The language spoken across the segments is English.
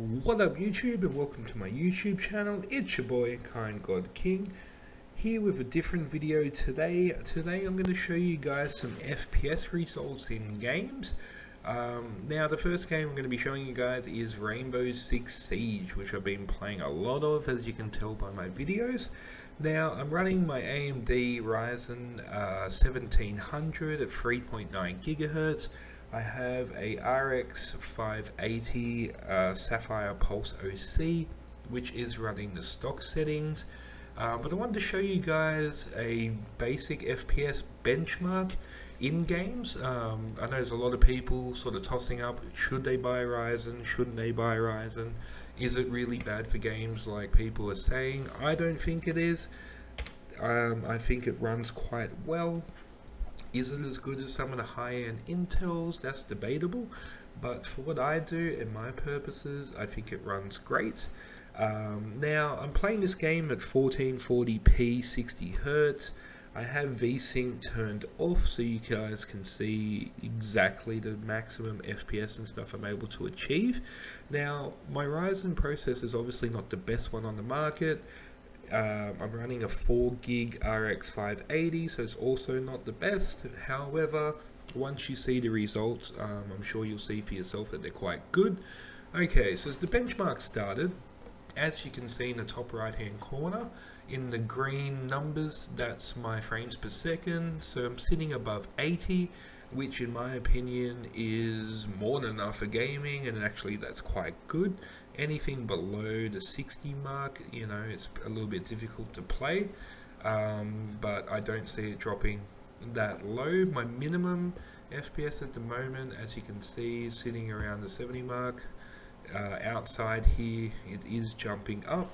What up YouTube and welcome to my YouTube channel, it's your boy Kind God King here with a different video today. Today I'm going to show you guys some FPS results in games. Um, now the first game I'm going to be showing you guys is Rainbow Six Siege which I've been playing a lot of as you can tell by my videos. Now I'm running my AMD Ryzen uh, 1700 at 3.9 gigahertz. I have a RX 580 uh, Sapphire Pulse OC which is running the stock settings. Uh, but I wanted to show you guys a basic FPS benchmark in games. Um, I know there's a lot of people sort of tossing up, should they buy Ryzen, shouldn't they buy Ryzen? Is it really bad for games like people are saying? I don't think it is. Um, I think it runs quite well. Is it as good as some of the high-end Intels? That's debatable. But for what I do and my purposes, I think it runs great. Um, now, I'm playing this game at 1440p 60 Hertz. I have VSync turned off so you guys can see exactly the maximum FPS and stuff I'm able to achieve. Now, my Ryzen processor is obviously not the best one on the market. Um, I'm running a 4 gig RX 580, so it's also not the best. However, once you see the results, um, I'm sure you'll see for yourself that they're quite good. Okay, so the benchmark started, as you can see in the top right hand corner, in the green numbers, that's my frames per second. So I'm sitting above 80, which in my opinion is more than enough for gaming, and actually that's quite good anything below the 60 mark, you know, it's a little bit difficult to play, um, but I don't see it dropping that low. My minimum FPS at the moment, as you can see, sitting around the 70 mark. Uh, outside here, it is jumping up.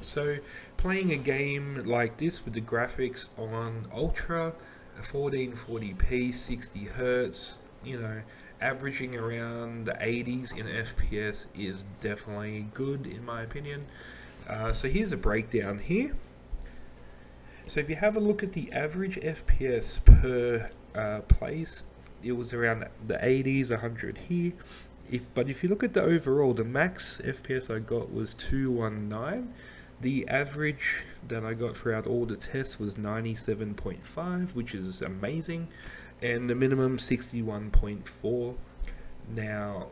So, playing a game like this with the graphics on Ultra, 1440p, 60 hertz, you know, averaging around the 80s in FPS is definitely good in my opinion. Uh, so here's a breakdown here. So if you have a look at the average FPS per uh, place, it was around the 80s, 100 here. If But if you look at the overall, the max FPS I got was 219. The average that I got throughout all the tests was 97.5, which is amazing and the minimum 61.4 now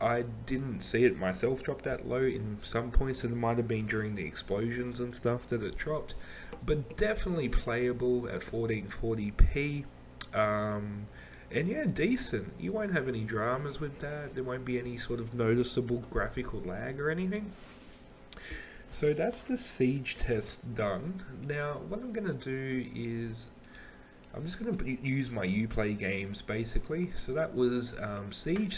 I didn't see it myself drop that low in some points it might have been during the explosions and stuff that it dropped but definitely playable at 1440p um, and yeah decent you won't have any dramas with that there won't be any sort of noticeable graphical lag or anything so that's the siege test done now what I'm gonna do is I'm just going to use my Uplay games basically. So that was um, Siege.